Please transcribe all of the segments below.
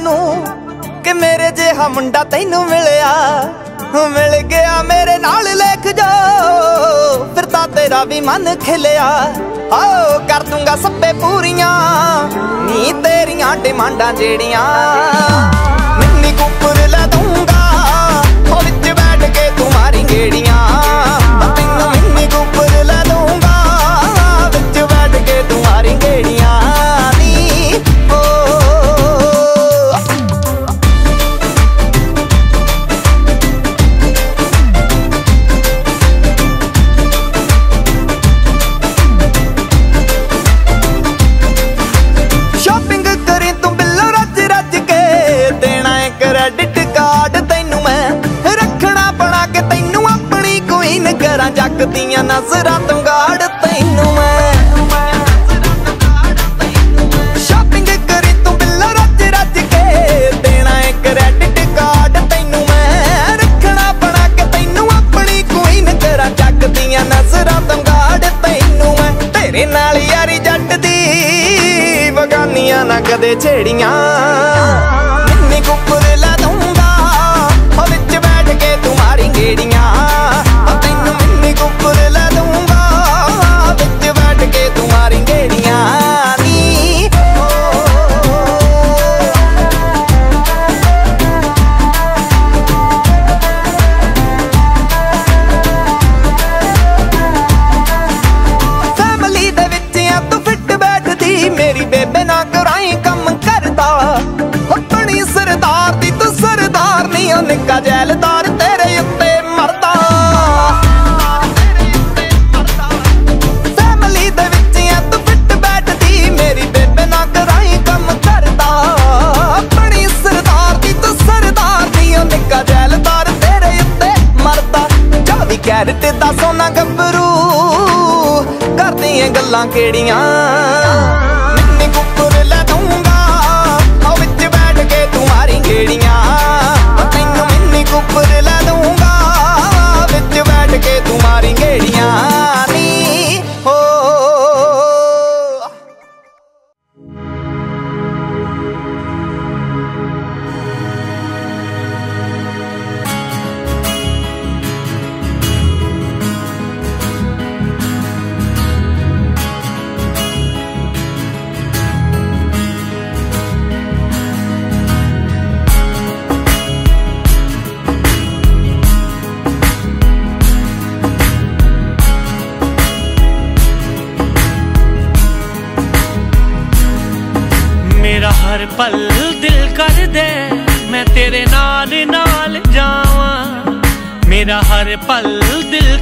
ਨੂੰ ਕਿ ਮੇਰੇ ਜਿਹਾ ਮੁੰਡਾ ਤੈਨੂੰ ਮਿਲਿਆ। ਮਿਲ ਗਿਆ ਮੇਰੇ ਨਾਲ ਲਿਖ ਜਾ, ਫਿਰ ਤਾਂ ਤੇਰਾ ਵੀ ਮਨ ਖਿਲਿਆ। ਆਓ ਕਰ ਦੂੰਗਾ ਸੱਪੇ ਪੂਰੀਆਂ, ਨੀ ਤੇਰੀਆਂ ਡਿਮਾਂਡਾਂ ਜਿਹੜੀਆਂ। ਮਿੰਨੀ ਕੁੱਪਰ ਲੈ ਦੂੰਗਾ ਉਹ ਵਿੱਚ ਬੈਠ ਕੇ ਤੂੰ ਮਾਰੀ ਗੇੜੀਆਂ। ਨਜ਼ਰਾਂ ਤੋਂ ਗਾੜ ਤੈਨੂੰ ਮੈਂ। ਤੇਰੇ ਨਾਲ ਯਾਰੀ ਜੱਟ ਦੀ ਬਗਾਨੀਆਂ ਨਾ ਕਦੇ ਛੇੜੀਆਂ। ਗੱਲਾਂ ਕਿਹੜੀਆਂ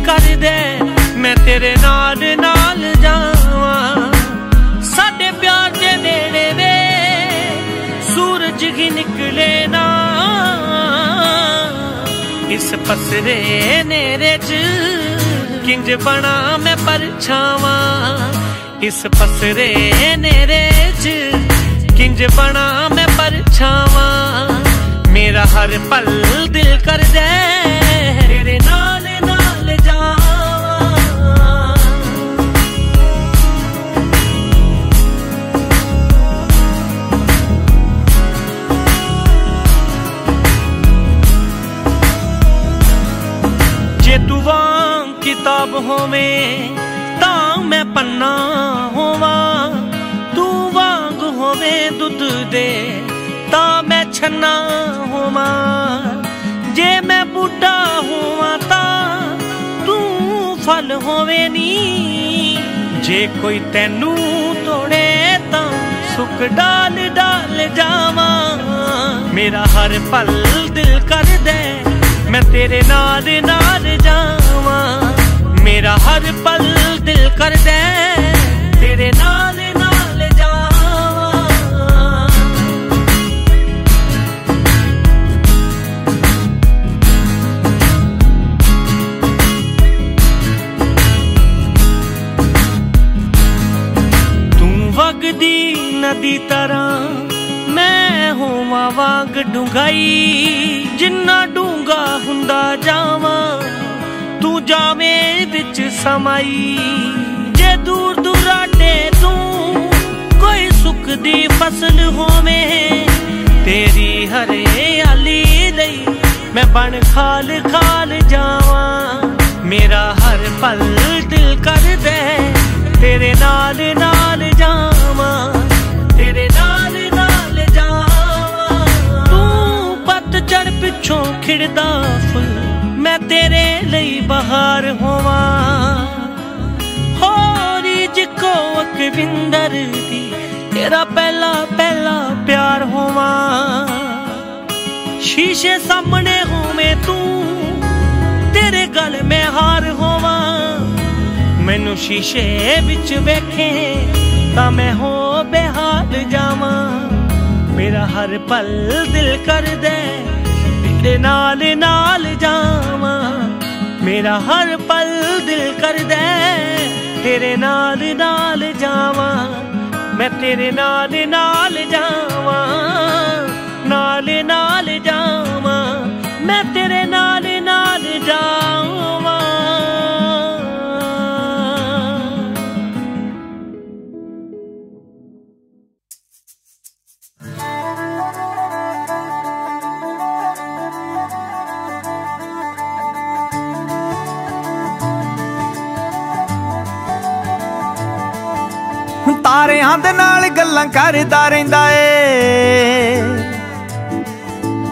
ਕਰ ਦੇ ਮੈਂ ਤੇਰੇ ਨਾਲ ਨਾਲ ਜਾਵਾਂ। ਸਾਡੇ ਪਿਆਰ ਦੇ ਨੇੜੇ ਵੇ, ਸੂਰਜ ਹੀ ਨਿਕਲੇ ਨਾ। ਇਸ ਪਸਰੇ ਨੇਰੇ ਚ ਕਿੰਜ ਬਣਾ ਮੈਂ ਪਰਛਾਵਾਂ। ਇਸ ਪਸਰੇ ਨੇਰੇ ਚ ਕਿੰਜ ਬਣਾ ਮੈਂ ਪਰਛਾਵਾਂ। ਮੇਰਾ ਹਰ ਪਲ ਦਿਲ ਕਰਦਾ ਕਿਤਾਬ ਹੋਵੇਂ ਤਾਂ ਮੈਂ ਪੰਨਾ ਹੋਵਾਂ। ਤੂੰ ਵਾਂਗ ਹੋਵੇ ਦੁੱਧ ਦੇ ਤਾਂ ਮੈਂ ਛੰਨਾ ਹੋਵਾਂ। ਜੇ ਮੈਂ ਬੂਟਾ ਹੋਵਾਂ ਤਾਂ ਤੂੰ ਫਲ ਹੋਵੇ ਨੀ। ਜੇ ਕੋਈ ਤੈਨੂੰ ਤੋੜੇ ਤਾਂ ਸੁੱਕ ਡਾਲ ਡਾਲ ਜਾਵਾਂ। ਮੇਰਾ ਹਰ ਪਲ ਦਿਲ ਕਰਦਾ ਹੈ, ਮੈਂ ਤੇਰੇ ਨਾਲ ਨਾਲ ਜਾਵਾਂ। ਮੇਰਾ ਹਰ ਪਲ ਦਿਲ ਕਰਦਾ ਤੇਰੇ ਨਾਲ ਨਾਲ ਜਾਵਾਂ। ਤੂੰ ਵਗਦੀ ਨਦੀ ਤਰ੍ਹਾਂ ਮੈਂ ਹੋਵਾਂ ਵਾਂਗ ਡੂੰਘਾਈ, ਜਿੰਨਾ ਡੂੰਗਾ ਹੁੰਦਾ ਜਾਵਾਂ। ਜਾਵੇਂ ਵਿੱਚ ਸਮਾਈ। ਜੇ ਦੂਰ ਦੁਰਾਡੇ ਤੂੰ ਕੋਈ ਸੁੱਖ ਉਗਦੀ ਫਸਲ ਹੋਵੇਂ, ਤੇਰੀ ਹਰਿਆਲੀ ਲਈ ਮੈਂ ਬਣ ਖਾਲ ਖਾਲ ਜਾਵਾਂ। ਮੇਰਾ ਹਰ ਪਲ ਦਿਲ ਕਰਦਾ ਤੇਰੇ ਨਾਲ ਨਾਲ ਜਾਵਾਂ। ਤੇਰੇ ਨਾਲ ਨਾਲ ਜਾਵਾਂ। ਤੂੰ ਪੱਤ ਪਿੱਛੋਂ ਖਿੜਦਾ ਫੁੱਲ ਮੈਂ ਤੇਰੇ ਲਈ ਬਹਾਰ ਹੋਵਾਂ। ਹੋਰੀ ਜਿਕੋ ਅਕਵਿੰਦਰ ਦੀ, ਤੇਰਾ ਪਹਿਲਾ ਪਹਿਲਾ ਪਿਆਰ ਹੋਵਾਂ। ਸ਼ੀਸ਼ੇ ਸਾਹਮਣੇ ਹੋਵੇਂ ਤੂੰ, ਤੇਰੇ ਗਲ ਮੈਂ ਹਾਰ ਹੋਵਾਂ। ਮੈਨੂੰ ਸ਼ੀਸ਼ੇ ਵਿੱਚ ਵੇਖੇ ਤਾਂ ਮੈਂ ਹੋ ਬੇਹਾਲ ਜਾਵਾਂ। ਮੇਰਾ ਹਰ ਪਲ ਦਿਲ ਕਰਦਾ ਤੇਰੇ ਨਾਲ ਨਾਲ ਜਾਵਾਂ। ਮੇਰਾ ਹਰ ਪਲ ਦਿਲ ਕਰਦਾ ਤੇਰੇ ਨਾਲ ਨਾਲ ਜਾਵਾਂ। ਮੈਂ ਤੇਰੇ ਨਾਲ ਨਾਲ ਜਾਵਾਂ, ਨਾਲ ਨਾਲ ਜਾਵਾਂ। ਮੈਂ ਤੇਰੇ ਗੱਲਾਂ ਕਰਦਾ ਰਹਿੰਦਾ ਏ।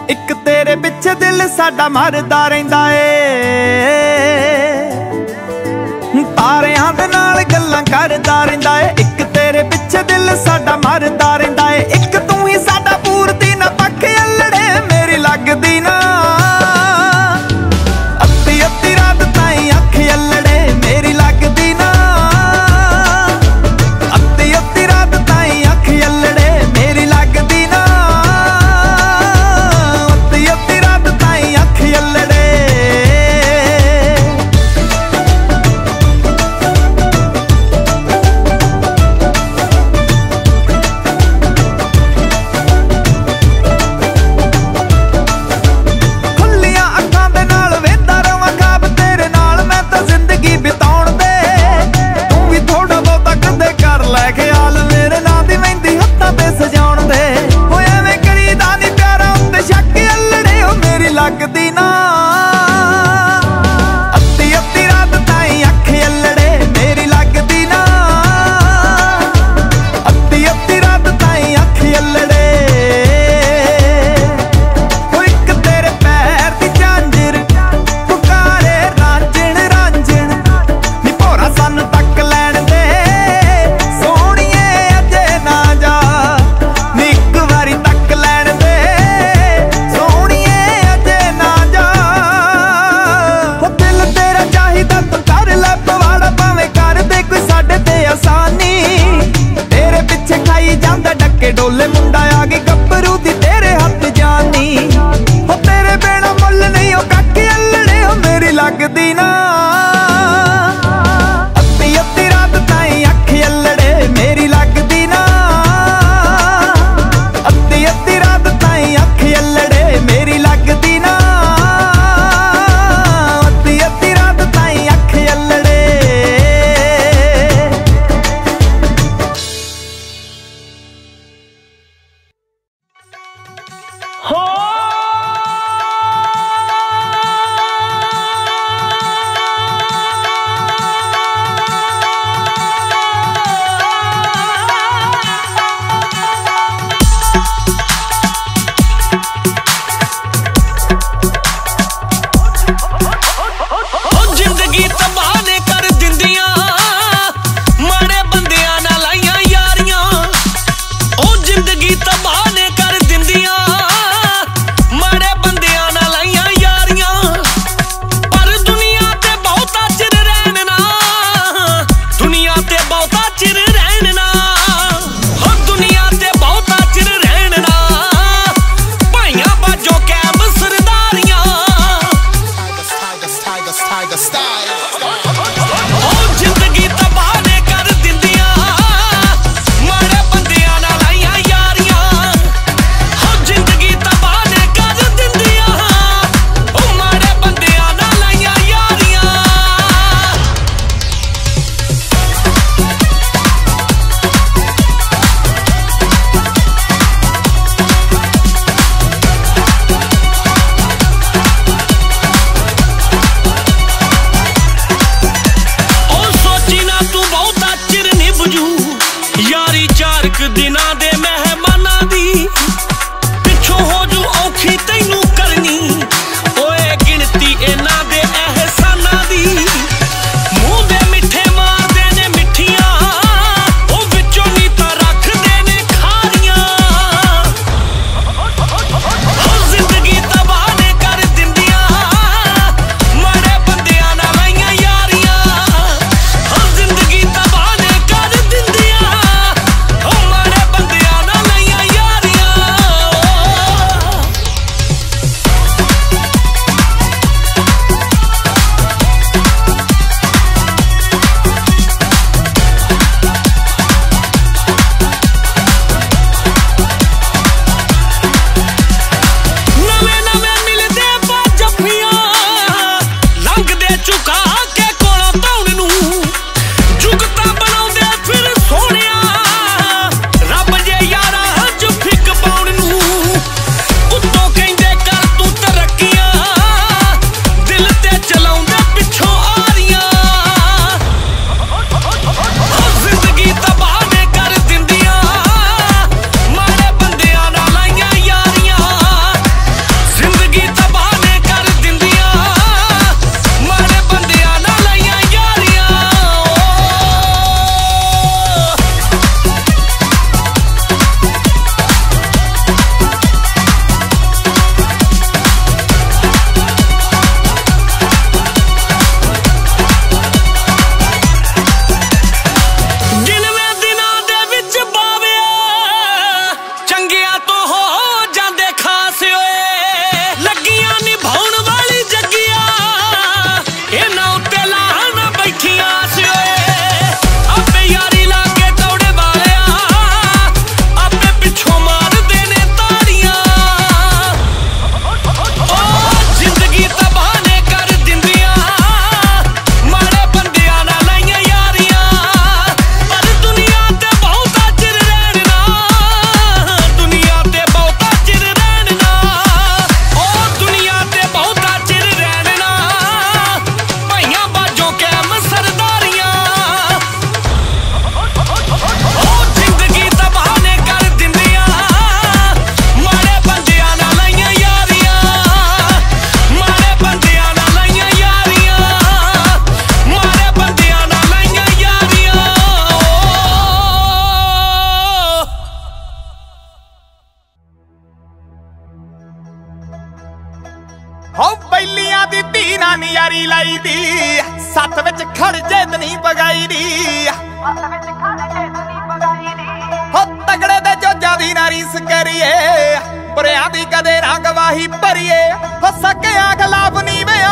ਇੱਕ ਤੇਰੇ ਪਿੱਛੇ ਦਿਲ ਸਾਡਾ ਮਰਦਾ ਰਹਿੰਦਾ ਏ। ਤਾਰਿਆਂ ਦੇ ਨਾਲ ਗੱਲਾਂ ਕਰਦਾ Tiger style. ਤਗੜੇ ਦੇ। ਜੋਜਾ ਕਰੀਏ ਪਰਿਆਦੀ ਕਦੇ ਰੰਗ ਵਾਹੀ ਭਰੀਏ। ਹੋ ਸਕਿਆ ਖਲਾਫ ਨੀਵੇਂ